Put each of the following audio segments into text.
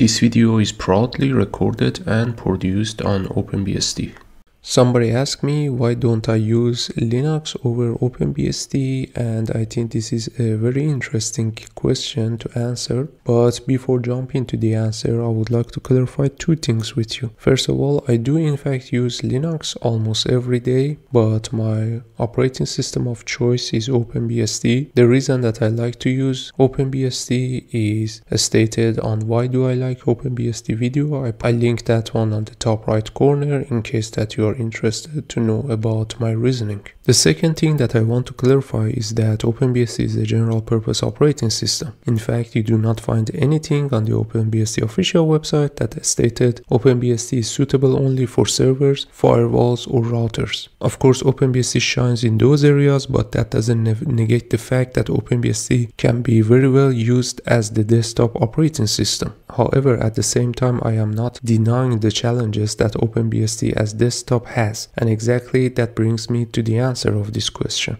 This video is proudly recorded and produced on OpenBSD. Somebody asked me why don't I use Linux over OpenBSD and I think this is a very interesting question to answer but before jumping to the answer I would like to clarify two things with you. First of all I do in fact use Linux almost every day but my operating system of choice is OpenBSD. The reason that I like to use OpenBSD is stated on why do I like OpenBSD video. I, I link that one on the top right corner in case that you are interested to know about my reasoning. The second thing that I want to clarify is that OpenBSD is a general purpose operating system. In fact, you do not find anything on the OpenBSD official website that stated OpenBSD is suitable only for servers, firewalls, or routers. Of course, OpenBSD shines in those areas, but that doesn't ne negate the fact that OpenBSD can be very well used as the desktop operating system. However, at the same time, I am not denying the challenges that OpenBSD as desktop has, and exactly that brings me to the answer of this question.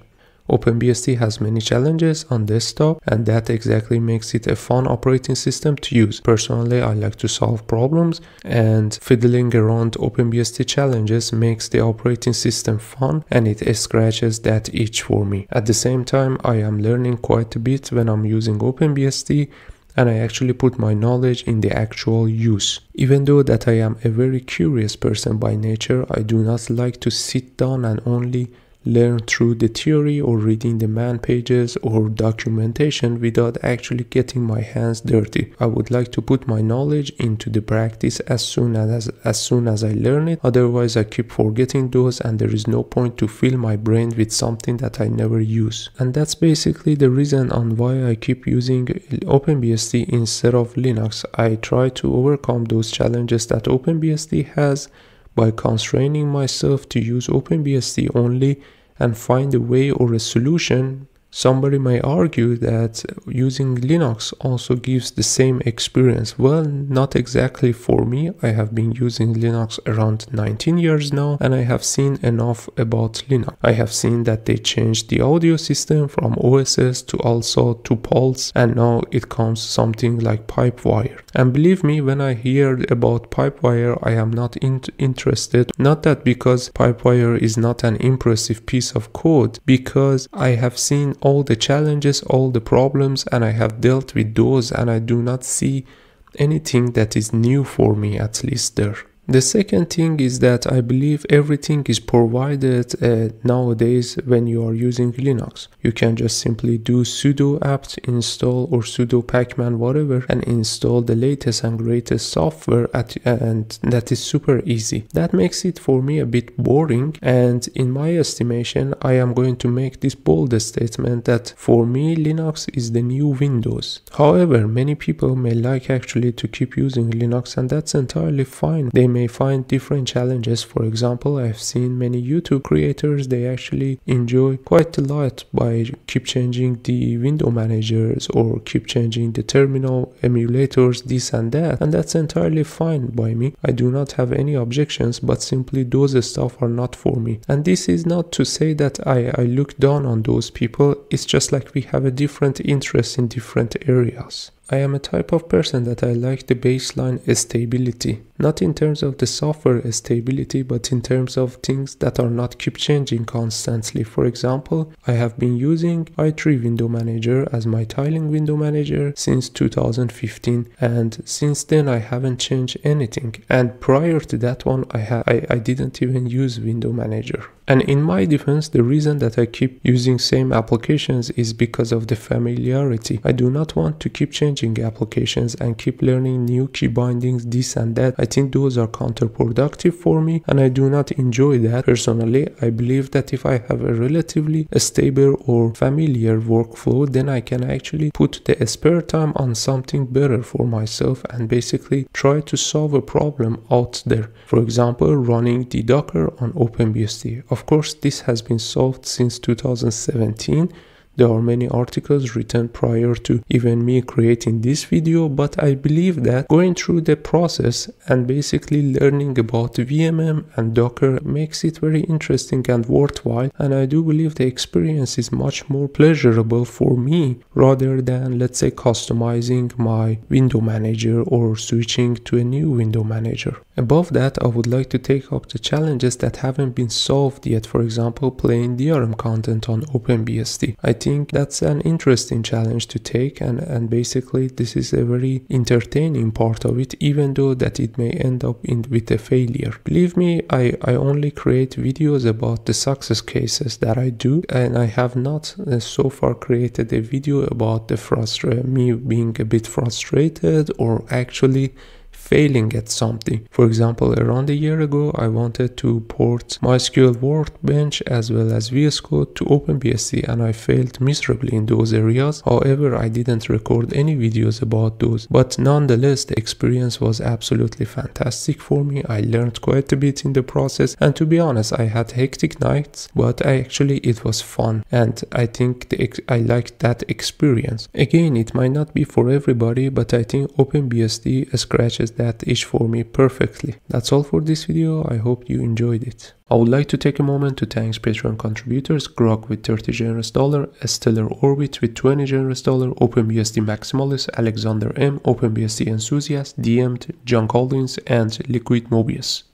OpenBSD has many challenges on desktop and that exactly makes it a fun operating system to use. Personally, I like to solve problems and fiddling around OpenBSD challenges makes the operating system fun and it scratches that itch for me. At the same time, I am learning quite a bit when I'm using OpenBSD and I actually put my knowledge in the actual use. Even though that I am a very curious person by nature, I do not like to sit down and only learn through the theory or reading the man pages or documentation without actually getting my hands dirty. I would like to put my knowledge into the practice as soon as as soon as I learn it. Otherwise I keep forgetting those and there is no point to fill my brain with something that I never use. And that's basically the reason on why I keep using OpenBSD instead of Linux. I try to overcome those challenges that OpenBSD has by constraining myself to use OpenBSD only and find a way or a solution Somebody may argue that using Linux ALSA gives the same experience. Well, not exactly for me. I have been using Linux around 19 years now and I have seen enough about Linux. I have seen that they changed the audio system from OSS to also to Pulse and now it comes something like Pipewire. And believe me, when I hear about Pipewire, I am not in interested. Not that because Pipewire is not an impressive piece of code, because I have seen all the challenges, all the problems, and I have dealt with those, and I do not see anything that is new for me, at least there. The second thing is that I believe everything is provided uh, nowadays when you are using Linux. You can just simply do sudo apt install or sudo pacman whatever and install the latest and greatest software at, and that is super easy. That makes it for me a bit boring and in my estimation I am going to make this bold statement that for me Linux is the new Windows. However, many people may like actually to keep using Linux and that's entirely fine. They may may find different challenges. For example, I've seen many YouTube creators, they actually enjoy quite a lot by keep changing the window managers or keep changing the terminal emulators, this and that. And that's entirely fine by me. I do not have any objections, but simply those stuff are not for me. And this is not to say that I, I look down on those people. It's just like we have a different interest in different areas. I am a type of person that I like the baseline stability, not in terms of the software stability, but in terms of things that are not keep changing constantly. For example, I have been using i3 window manager as my tiling window manager since 2015 and since then I haven't changed anything and prior to that one I, I, I didn't even use window manager. And in my defense, the reason that I keep using same applications is because of the familiarity. I do not want to keep changing applications and keep learning new key bindings, this and that. I think those are counterproductive for me and I do not enjoy that. Personally, I believe that if I have a relatively stable or familiar workflow, then I can actually put the spare time on something better for myself and basically try to solve a problem out there. For example, running the Docker on OpenBSD. Of of course, this has been solved since 2017. There are many articles written prior to even me creating this video but I believe that going through the process and basically learning about VMM and Docker makes it very interesting and worthwhile and I do believe the experience is much more pleasurable for me rather than let's say customizing my window manager or switching to a new window manager. Above that, I would like to take up the challenges that haven't been solved yet, for example, playing DRM content on OpenBSD. I think that's an interesting challenge to take and, and basically this is a very entertaining part of it, even though that it may end up in, with a failure. Believe me, I, I only create videos about the success cases that I do and I have not uh, so far created a video about the me being a bit frustrated or actually failing at something. For example, around a year ago, I wanted to port MySQL Workbench as well as VS Code to OpenBSD and I failed miserably in those areas. However, I didn't record any videos about those, but nonetheless, the experience was absolutely fantastic for me. I learned quite a bit in the process and to be honest, I had hectic nights, but I actually it was fun and I think I liked that experience. Again, it might not be for everybody, but I think OpenBSD scratches that itch for me perfectly. That's all for this video, I hope you enjoyed it. I would like to take a moment to thank Patreon contributors Grok with 30 generous dollar, Stellar Orbit with 20 generous dollar, OpenBSD Maximalist, Alexander M, OpenBSD Enthusiast, DM'd, John Collins, and Liquid Mobius.